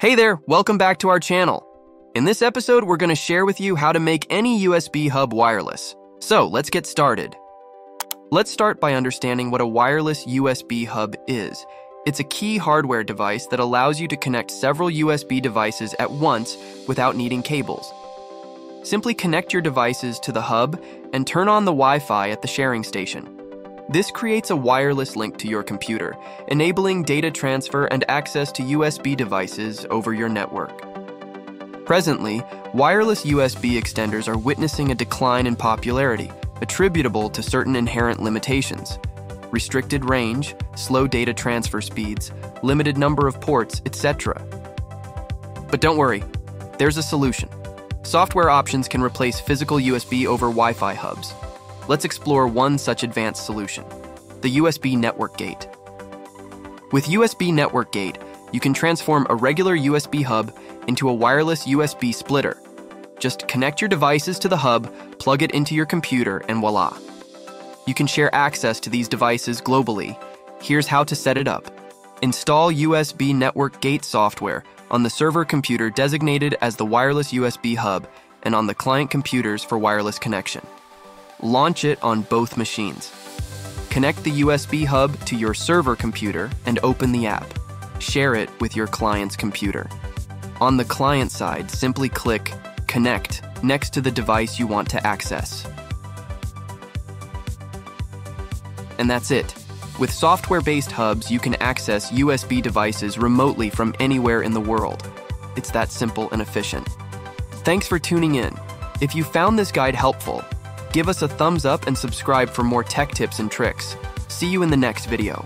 Hey there, welcome back to our channel. In this episode, we're going to share with you how to make any USB hub wireless. So let's get started. Let's start by understanding what a wireless USB hub is. It's a key hardware device that allows you to connect several USB devices at once without needing cables. Simply connect your devices to the hub and turn on the Wi-Fi at the sharing station. This creates a wireless link to your computer, enabling data transfer and access to USB devices over your network. Presently, wireless USB extenders are witnessing a decline in popularity, attributable to certain inherent limitations restricted range, slow data transfer speeds, limited number of ports, etc. But don't worry, there's a solution. Software options can replace physical USB over Wi Fi hubs. Let's explore one such advanced solution the USB Network Gate. With USB Network Gate, you can transform a regular USB hub into a wireless USB splitter. Just connect your devices to the hub, plug it into your computer, and voila. You can share access to these devices globally. Here's how to set it up. Install USB Network Gate software on the server computer designated as the wireless USB hub and on the client computers for wireless connection. Launch it on both machines. Connect the USB hub to your server computer and open the app. Share it with your client's computer. On the client side, simply click Connect next to the device you want to access. And that's it. With software based hubs, you can access USB devices remotely from anywhere in the world. It's that simple and efficient. Thanks for tuning in. If you found this guide helpful, give us a thumbs up and subscribe for more tech tips and tricks. See you in the next video.